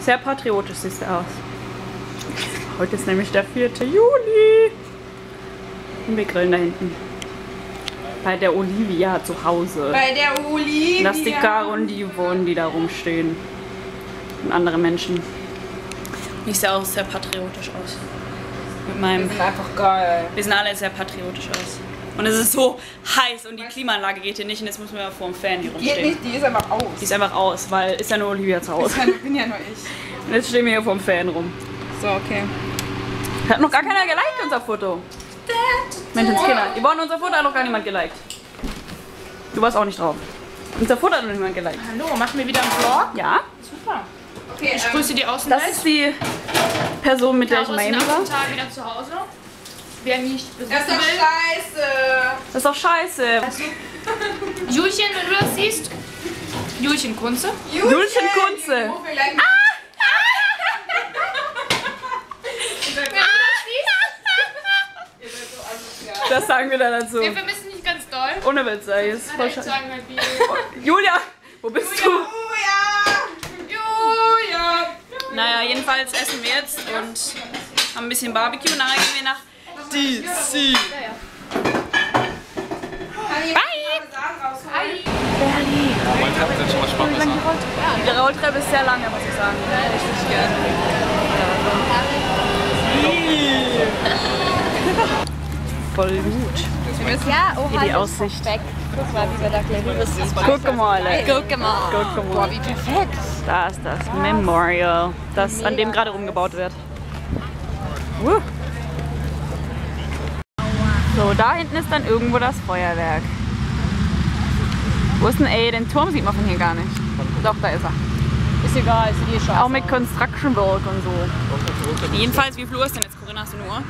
Sehr patriotisch siehst du aus. Heute ist nämlich der 4. Juli. Und wir grillen da hinten. Bei der Olivia zu Hause. Bei der Olivia. Das ist die Caro und die Yvonne, die da rumstehen. Und andere Menschen. Ich sehe auch sehr patriotisch aus. Mit meinem. sind einfach geil. Wir sehen alle sehr patriotisch aus. Und es ist so heiß und die Klimaanlage geht hier nicht und jetzt müssen wir vor dem Fan hier Geht rumstehen. nicht, die ist einfach aus. Die ist einfach aus, weil ist ja nur Olivia zu Hause. Ich bin ja nur ich. Und jetzt stehen wir hier vor dem Fan rum. So, okay. Hat noch gar keiner geliked, unser Foto. Menschenskinder. Die wollen unser Foto hat noch gar niemand geliked. Du warst auch nicht drauf. Unser Foto hat noch niemand geliked. Hallo, machen wir wieder einen Vlog? Ja, Super. okay Ich ähm, grüße die das Außenwelt. ist die Person, mit der ich ist Miami nach war. dem Tag wieder zu Hause. Wer mich das ist doch will. scheiße. Das ist doch scheiße. Julchen, wenn du das siehst. Julchen Kunze. Julchen, Julchen Kunze. rufe gleich- Das sagen wir dann dazu. Wir vermissen dich ganz doll. Ohne Witz, ey. Ist voll scheiße. sagen wie. Julia, wo bist du? Oh ja. Julia. Naja, jedenfalls essen wir jetzt und haben ein bisschen Barbecue. Nachher gehen wir nach DC. Rausholen? Rolltreppen sind schon mal Spaß, ne? Die Rolltreppe ist sehr lange, muss ich sagen. Richtig gerne. Voll gut. Ja, oh, Hier die Aussicht. Guck mal, wie wir da gleich. Guck mal, ey. Guck mal. Guck mal. Wie perfekt. Da ist das Memorial, das an dem gerade rumgebaut wird. Uh. So, da hinten ist dann irgendwo das Feuerwerk. Wo ist denn, ey, den Turm sieht man von hier gar nicht. Doch, da ist er. Ist egal, ist eh schon. Auch mit Construction Work und so. Jedenfalls, wie viel Uhr ist denn jetzt, Corinna? Hast du eine Uhr?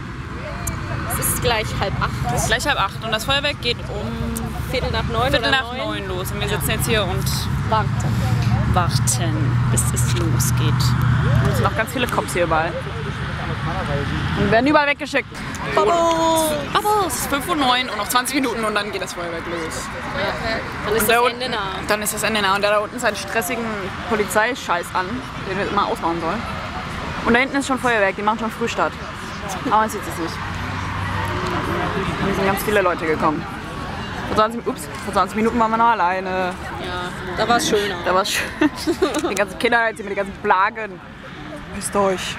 Es ist gleich halb acht. Es ist gleich halb acht und das Feuerwerk geht um Viertel nach neun Viertel oder nach neun. neun los. Und wir sitzen jetzt hier und Warten. warten, bis es losgeht. Und es sind noch ganz viele Cops hier überall. Und wir werden überall weggeschickt. Bubbles! Bubbles! Es ist 5 Uhr 9 und noch 20 Minuten und dann geht das Feuerwerk los. Dann ist das Ende nah. Dann ist das Ende nah und der da unten seinen stressigen Polizeischeiß an, den wir immer ausmachen sollen. Und da hinten ist schon Feuerwerk, die machen schon Frühstart. Aber man sieht es nicht. Und hier sind ganz viele Leute gekommen. Vor 20, ups, vor 20 Minuten waren wir noch alleine. Ja, da war es schöner. Da war es schön. Die ganzen Kinder, jetzt mit den ganzen Plagen. Wisst euch.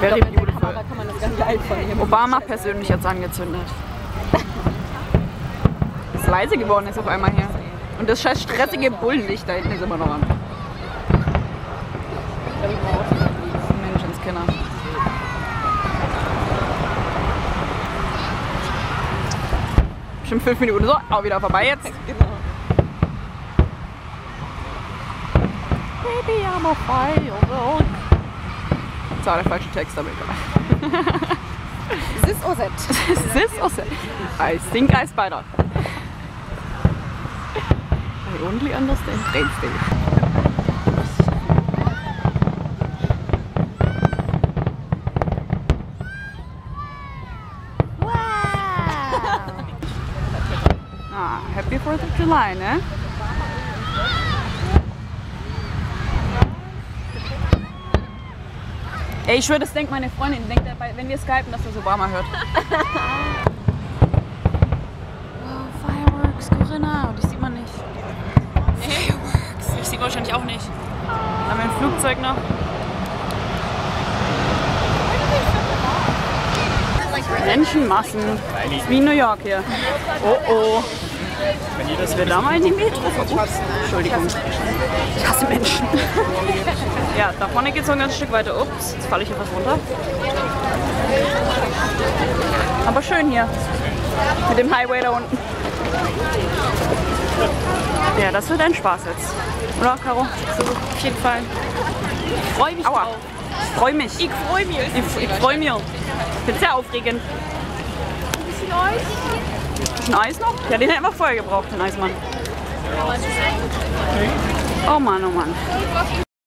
Very beautiful. Da kann man das ganz geil von hier. Obama persönlich hat es angezündet. Ist leise geworden ist auf einmal hier. Und das scheiß stressige Bullenlicht da hinten ist immer noch an. Menschenskinder. Bestimmt fünf Minuten. So, auch wieder vorbei jetzt. Genau. Baby, I'm a firework. Das war der falsche Text, egal. This or that. This or that? I think I spider. I only understand Wednesday. Ah, happy 4th of July, ne? Ey, ich schwöre, das denkt meine Freundin. Denkt dabei, wenn wir skypen, dass das Obama hört. wow, Fireworks, Corinna. Die sieht man nicht. Fireworks. Ich sehe wahrscheinlich auch nicht. Haben wir ein Flugzeug noch? Menschenmassen. Wie in New York hier. Oh oh. Dass wir da mal in die Metro Ups, Entschuldigung. Ich hasse Menschen. Ja, da vorne geht es noch ein ganzes Stück weiter. Ups, jetzt falle ich fast runter. Aber schön hier. Mit dem Highway da unten. Ja, das wird ein Spaß jetzt. Oder, Caro? Auf jeden Fall. Ich freue mich Aua. drauf. Ich freue mich. Ich freue mich. Ich, ich freue mich. Bin sehr aufregend. Ein Eis noch? Ja, den hätten wir vorher gebraucht, den Eismann. Oh Mann, oh Mann.